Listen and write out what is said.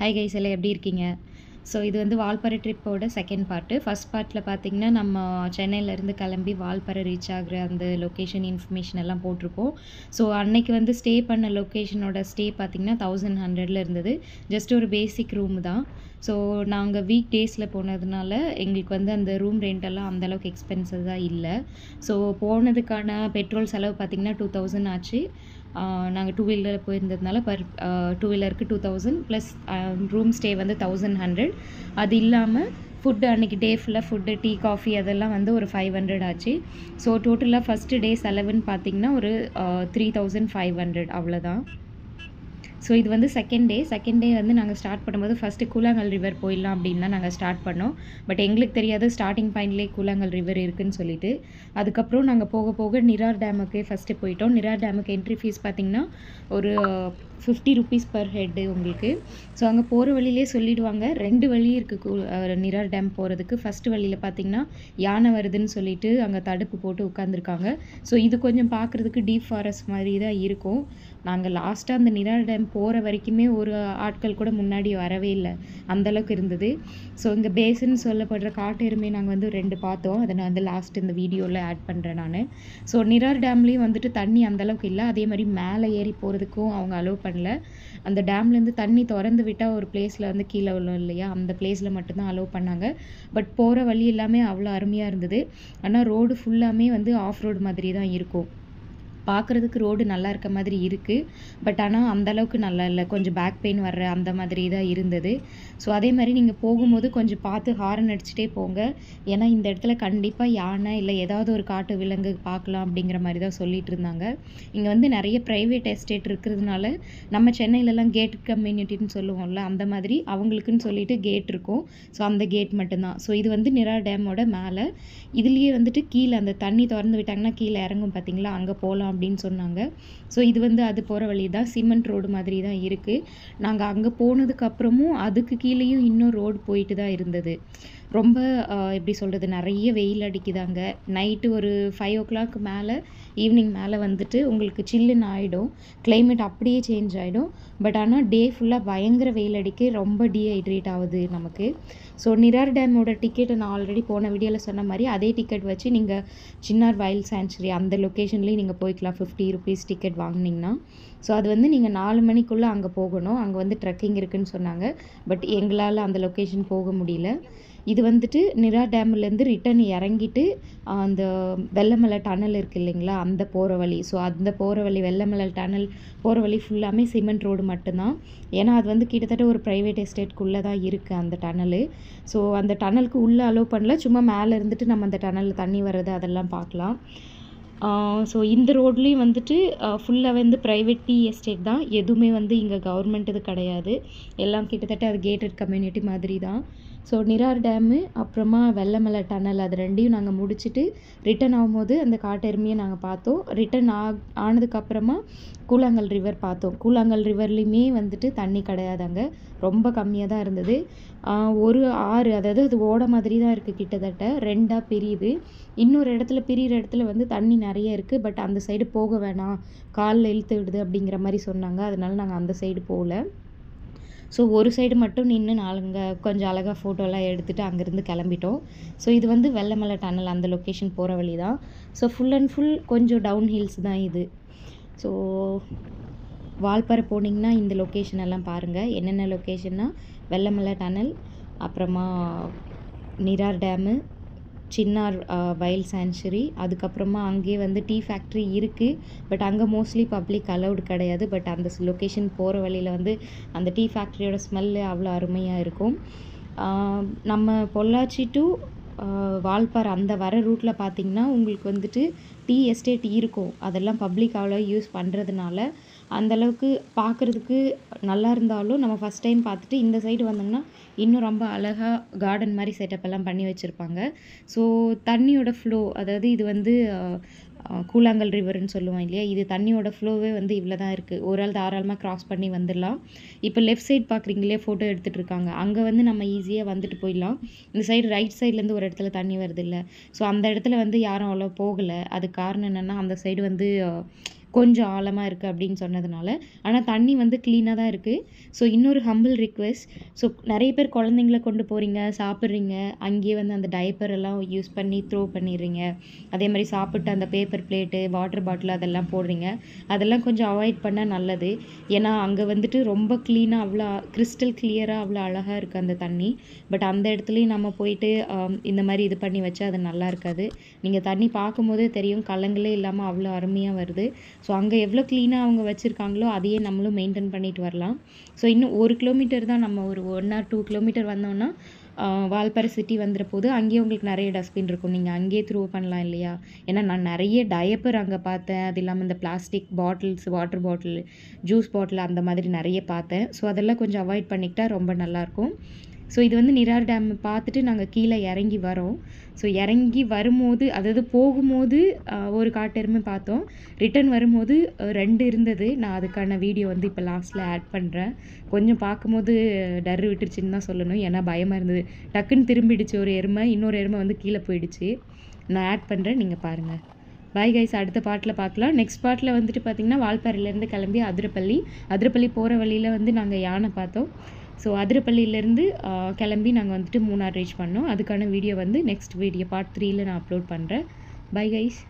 Hi guys எல்லாம் எப்படி இருக்கீங்க? ஸோ இது வந்து வால்பாறை ட்ரிப்போட செகண்ட் பார்ட்டு ஃபர்ஸ்ட் பார்ட்டில் பார்த்தீங்கன்னா நம்ம சென்னையிலேருந்து கிளம்பி வால்பாறை ரீச் ஆகுற அந்த லொக்கேஷன் இன்ஃபர்மேஷன் எல்லாம் போட்டிருப்போம். ஸோ அன்னைக்கு வந்து ஸ்டே பண்ண லொக்கேஷனோட ஸ்டே பார்த்தீங்கன்னா தௌசண்ட் ஹண்ட்ரடில் இருந்தது. ஜஸ்ட் ஒரு பேசிக் ரூம் தான். ஸோ நாங்கள் வீக் டேஸில் போனதுனால எங்களுக்கு வந்து அந்த ரூம் ரெண்டெல்லாம் அந்தளவுக்கு எக்ஸ்பென்சிவாக இல்லை. ஸோ போனதுக்கான பெட்ரோல் செலவு பார்த்திங்கன்னா டூ தௌசண்ட் ஆச்சு. நாங்கள் டூ வீலரில் போயிருந்ததுனால per two வீலருக்கு two thousand plus room stay வந்து தௌசண்ட் ஹண்ட்ரட் அது இல்லாமல் ஃபுட்டு அன்றைக்கி டே ஃபுல்லாக ஃபுட்டு டீ காஃபி அதெல்லாம் வந்து ஒரு ஃபைவ் ஹண்ட்ரட் ஆச்சு. ஸோ டோட்டலாக ஃபஸ்ட்டு டே செலவுன்னு பார்த்தீங்கன்னா ஒரு த்ரீ தௌசண்ட் ஃபைவ் ஹண்ட்ரட் அவ்வளோதான் ஸோ இது வந்து செகண்ட் டே செகண்ட் டே வந்து நாங்கள் ஸ்டார்ட் பண்ணும்போது ஃபஸ்ட்டு கூழாங்கல் ரிவர் போயிடலாம் அப்படின்னு தான் நாங்கள் ஸ்டார்ட் பண்ணோம். பட் எங்களுக்கு தெரியாது ஸ்டார்டிங் பாயிண்ட்லேயே கூழாங்கல் ரிவர் இருக்குன்னு சொல்லிட்டு. அதுக்கப்புறம் நாங்கள் போக போக நிரார் டேமுக்கு ஃபஸ்ட்டு போயிட்டோம். நிரார் டேமுக்கு என்ட்ரி ஃபீஸ் பார்த்திங்கன்னா ஒரு ஃபிஃப்டி ருபீஸ் பர் ஹெட்டு உங்களுக்கு. ஸோ அங்கே போகிற வழியிலே சொல்லிடுவாங்க. ரெண்டு வழி இருக்குது நிரார் டேம் போகிறதுக்கு ஃபஸ்ட்டு வழியில் பார்த்திங்கன்னா யானை வருதுன்னு சொல்லிட்டு அங்கே தடுப்பு போட்டு உட்காந்துருக்காங்க ஸோ இது கொஞ்சம் பார்க்குறதுக்கு டீப் ஃபாரஸ்ட் மாதிரி தான் இருக்கும். நாங்கள் லாஸ்ட்டாக அந்த நிரார் டேம் போகிற வரைக்குமே ஒரு ஆட்கள் கூட முன்னாடி வரவே இல்லை. அந்தளவுக்கு இருந்தது. ஸோ இங்கே பேஸுன்னு சொல்லப்படுற காட்டெருமை நாங்கள் வந்து ரெண்டு பார்த்தோம். அதை நான் வந்து லாஸ்ட் இந்த வீடியோவில் ஆட் பண்ணுறேன் நான். ஸோ நிரார் டேம்லேயும் வந்துட்டு தண்ணி அந்தளவுக்கு இல்லை. அதே மாதிரி மேலே ஏறி போகிறதுக்கும் அவங்க அலோவ் பண்ணல. அந்த டேம்லேருந்து தண்ணி திறந்து விட்டால் ஒரு பிளேஸில் வந்து கீழே விழும் இல்லையா? அந்த பிளேஸில் மட்டும்தான் அலோவ் பண்ணாங்க. பட் போகிற வழி எல்லாமே அவ்வளோ அருமையாக இருந்தது. ஆனால் ரோடு ஃபுல்லாமே வந்து ஆஃப் ரோடு மாதிரி தான் இருக்கும். பார்க்குறதுக்கு ரோடு நல்லா இருக்க மாதிரி இருக்குது பட் ஆனால் அந்தளவுக்கு நல்லா இல்லை. கொஞ்சம் பேக் பெயின் வர்ற அந்த மாதிரி தான் இருந்தது. ஸோ அதே மாதிரி நீங்கள் போகும்போது கொஞ்சம் பார்த்து ஹாரன் அடிச்சுட்டே போங்க. ஏன்னா இந்த இடத்துல கண்டிப்பாக யானை இல்லை ஏதாவது ஒரு காட்டு விலங்கு பார்க்கலாம் அப்படிங்கிற மாதிரி தான் சொல்லிட்டு இருந்தாங்க. இங்கே வந்து நிறைய ப்ரைவேட் எஸ்டேட் இருக்கிறதுனால நம்ம சென்னையிலலாம் கேட் கம்யூனிட்டின்னு சொல்லுவோம்ல அந்த மாதிரி அவங்களுக்குன்னு சொல்லிட்டு கேட் இருக்கும். ஸோ அந்த கேட் மட்டும்தான். ஸோ இது வந்து நிரா டேமோட மேலே. இதுலேயே வந்துட்டு கீழே அந்த தண்ணி திறந்து விட்டாங்கன்னா கீழே இறங்கும் பார்த்தீங்களா அங்கே போகலாம் அப்படின்னு சொன்னாங்க. ஸோ இது வந்து அது போகிற வழி தான் சிமெண்ட் ரோடு மாதிரி தான் இருக்குது நாங்கள் அங்கே போனதுக்கப்புறமும் அதுக்கு கீழேயும் இன்னும் ரோடு போயிட்டு தான் இருந்தது. ரொம்ப எப்படி சொல்கிறது நிறைய வெயில் அடிக்குதாங்க. நைட்டு ஒரு ஃபைவ் ஓ கிளாக் மேலே ஈவினிங் மேலே வந்துட்டு உங்களுக்கு சில்லுன்னு ஆகிடும் கிளைமேட் அப்படியே சேஞ்ச் ஆகிடும் பட் ஆனால் டே ஃபுல்லாக பயங்கர வெயில் அடிக்க ரொம்ப டீஹைட்ரேட் ஆகுது நமக்கு. ஸோ நிரார் டேமோட டிக்கெட்டை நான் ஆல்ரெடி போன வீடியோவில் சொன்ன மாதிரி அதே டிக்கெட் வச்சு நீங்கள் சின்னார் வயல் சான்ச்சுரி அந்த லொக்கேஷன்லேயும் நீங்கள் போய்க்கலாம். ஃபிஃப்டி ருபீஸ் டிக்கெட் வாங்கினீங்கன்னா. ஸோ அது வந்து நீங்கள் நாலு மணிக்குள்ளே அங்கே போகணும். அங்கே வந்து ட்ரெக்கிங் இருக்குதுன்னு சொன்னாங்க. பட் எங்களால் அந்த லொக்கேஷன் போக முடியல. இது வந்துட்டு நிரா டேம்லேருந்து ரிட்டன் இறங்கிட்டு அந்த வெள்ளமலை டனல் இருக்குது இல்லைங்களா? அந்த போகிற வழி. ஸோ அந்த போகிற வழி வெள்ளமலை டனல் போகிற வழி ஃபுல்லாமே சிமெண்ட் ரோடு மட்டும்தான். ஏன்னா அது வந்து கிட்டத்தட்ட ஒரு ப்ரைவேட் எஸ்டேட்குள்ளே தான் இருக்குது அந்த டனலு ஸோ அந்த டனலுக்கு உள்ளே அலோவ் பண்ணல. சும்மா மேலே இருந்துட்டு நம்ம அந்த டனலில் தண்ணி வர்றது அதெல்லாம் பார்க்கலாம். ஸோ இந்த ரோட்லேயும் வந்துட்டு ஃபுல்லாக வந்து ப்ரைவேட் டீ எஸ்டேட் தான். எதுவுமே வந்து இங்கே கவர்மெண்ட் இது கிடையாது. எல்லாம் கிட்டத்தட்ட அது கேட்டட் கம்யூனிட்டி மாதிரி தான் ஸோ நிரார் டேமு அப்புறமா வெள்ளமலை டனல் அது ரெண்டையும் நாங்கள் முடிச்சுட்டு ரிட்டன் ஆகும்போது அந்த காட்டெருமையை நாங்கள் பார்த்தோம். ரிட்டன் ஆ ஆனதுக்கப்புறமா கூழாங்கல் ரிவர் பார்த்தோம். கூழாங்கல் ரிவர்லேயுமே வந்துட்டு தண்ணி கிடையாதாங்க. ரொம்ப கம்மியாக தான் இருந்தது. ஒரு ஆறு அதாவது அது ஓட மாதிரி தான் இருக்குது கிட்டத்தட்ட. ரெண்டாக பிரியுது. இன்னொரு இடத்துல பிரியிற இடத்துல வந்து தண்ணி நிறைய இருக்குது பட் அந்த சைடு போக வேணாம். காலில் இழுத்து விடுது அப்படிங்கிற மாதிரி சொன்னாங்க. அதனால நாங்கள் அந்த சைடு போகல. ஸோ ஒரு சைடு மட்டும் நின்று நாலுங்க கொஞ்சம் அழகாக ஃபோட்டோலாம் எடுத்துகிட்டு அங்கேருந்து கிளம்பிட்டோம். ஸோ இது வந்து வெள்ளமலை டனல் அந்த லொக்கேஷன் போகிற வழி தான் ஸோ ஃபுல் அண்ட் ஃபுல் கொஞ்சம் டவுன் ஹில்ஸ் தான் இது. ஸோ வால்பாறை போனீங்கன்னா இந்த லொக்கேஷன் எல்லாம் பாருங்கள் என்னென்ன லொக்கேஷன்னா வெள்ளமலை டனல் அப்புறமா Nirar dam Chinnar wild sanctuary அதுக்கப்புறமா அங்கேயே வந்து டீ ஃபேக்ட்ரி இருக்குது பட் அங்கே மோஸ்ட்லி பப்ளிக் அலௌடு கிடையாது. பட் அந்த லொக்கேஷன் போகிற வழியில் வந்து அந்த டீ ஃபேக்ட்ரியோட ஸ்மெல்லு அவ்வளோ அருமையாக இருக்கும். நம்ம பொள்ளாச்சி டு வால்பாறை அந்த வர ரூட்டில் பார்த்திங்கன்னா உங்களுக்கு வந்துட்டு டீ எஸ்டேட் இருக்கும். அதெல்லாம் பப்ளிக் அவ்வளோ யூஸ் பண்ணுறதுனால அந்தளவுக்கு பார்க்குறதுக்கு நல்லா இருந்தாலும் நம்ம ஃபஸ்ட் டைம் பார்த்துட்டு இந்த சைடு வந்தோம்னா இன்னும் ரொம்ப அழகாக கார்டன் மாதிரி செட்டப் எல்லாம் பண்ணி வச்சுருப்பாங்க. ஸோ தண்ணியோட ஃப்ளோ அதாவது இது வந்து கூழாங்கல் ரிவர்னு சொல்லுவோம் இல்லையா? இது தண்ணியோட ஃப்ளோவே வந்து இவ்வளோ தான் இருக்குது ஒரு ஆள் தாராளமாக க்ராஸ் பண்ணி வந்துடலாம். இப்போ லெஃப்ட் சைட் பார்க்குறீங்களே ஃபோட்டோ எடுத்துகிட்டு இருக்காங்க. அங்கே வந்து நம்ம ஈஸியாக வந்துட்டு போயிடலாம். இந்த சைடு ரைட் சைட்லேருந்து ஒரு இடத்துல தண்ணி வருது இல்லை. ஸோ அந்த இடத்துல வந்து யாரும் அவ்வளோ போகலை. அதுக்கு காரணம் என்னென்னா அந்த சைடு வந்து கொஞ்சம் ஆழமாக இருக்குது அப்படின்னு சொன்னதுனால. ஆனால் தண்ணி வந்து க்ளீனாக தான் இருக்குது ஸோ இன்னொரு ஹம்பிள் ரிக்வெஸ்ட் ஸோ நிறைய பேர் குழந்தைங்கள கொண்டு போகிறீங்க சாப்பிட்றீங்க. அங்கேயே வந்து அந்த டைப்பர் எல்லாம் யூஸ் பண்ணி த்ரோ பண்ணிடுறீங்க. அதே மாதிரி சாப்பிட்டு அந்த பேப்பர் பிளேட்டு வாட்டர் பாட்டில் அதெல்லாம் போடுறீங்க. அதெல்லாம் கொஞ்சம் அவாய்ட் பண்ணால் நல்லது. ஏன்னா அங்கே வந்துட்டு ரொம்ப க்ளீனாக அவ்வளோ கிறிஸ்டல் கிளியராக அவ்வளோ அழகாக இருக்குது அந்த தண்ணி. பட் அந்த இடத்துலையும் நம்ம போயிட்டு இந்த மாதிரி இது பண்ணி வச்சா அது நல்லா இருக்காது. நீங்கள் தண்ணி பார்க்கும்போதே தெரியும் கலங்களே இல்லாமல் அவ்வளோ அருமையாக வருது. ஸோ அங்கே எவ்வளோ க்ளீனாக அவங்க வச்சுருக்காங்களோ அதையே நம்மளும் மெயின்டைன் பண்ணிட்டு வரலாம். ஸோ இன்னும் ஒரு கிலோமீட்டர் தான் நம்ம ஒரு ஒன் ஆர் டூ கிலோமீட்டர் வந்தோன்னா ஆஹ், வால்பாறை சிட்டி வந்துற போது அங்கேயே உங்களுக்கு நிறைய டஸ்ட்பின் இருக்கும். நீங்கள் அங்கேயே த்ரூ பண்ணலாம் இல்லையா? ஏன்னா நான் நிறைய டயப்பர் அங்கே பார்த்தேன். அது இல்லாமல் இந்த plastic bottles water bottle juice bottle அந்த மாதிரி நிறைய பார்த்தேன். ஸோ அதெல்லாம் கொஞ்சம் அவாய்ட் பண்ணிக்கிட்டால் ரொம்ப நல்லாயிருக்கும் ஸோ இது வந்து நிரார் டேம் பார்த்துட்டு நாங்கள் கீழே இறங்கி வரோம். ஸோ இறங்கி வரும்போது அதாவது போகும்போது ஒரு காட்டெருமை பார்த்தோம். ரிட்டர்ன் வரும்போது ரெண்டு இருந்தது. நான் அதுக்கான வீடியோ வந்து இப்போ லாஸ்ட்டில் ஆட் பண்ணுறேன் கொஞ்சம் பார்க்கும்போது டர் விட்டுருச்சுன்னு தான் சொல்லணும். ஏன்னா பயமாக இருந்தது. டக்குன்னு திரும்பிடுச்சு ஒரு எருமை. இன்னொரு எருமை வந்து கீழே போயிடுச்சு. நான் ஆட் பண்ணுறேன் நீங்கள் பாருங்கள் பாய் கைஸ் அடுத்த பாட்டில் பார்க்கலாம். நெக்ஸ்ட் பாட்டில் வந்துட்டு பார்த்தீங்கன்னா வால்பாறையிலேருந்து கிளம்பி அதிரப்பள்ளி. அதிரப்பள்ளி போகிற வழியில் வந்து நாங்கள் யானை பார்த்தோம். ஸோ அதிரப்பள்ளியிலேருந்து uh, கிளம்பி நாங்கள் வந்துட்டு மூணார் ரீச் பண்ணோம். அதுக்கான வீடியோ வந்து நெக்ஸ்ட் வீடியோ பார்ட் த்ரீயில் நான் அப்லோட் பண்ணுறேன் பை கைஸ்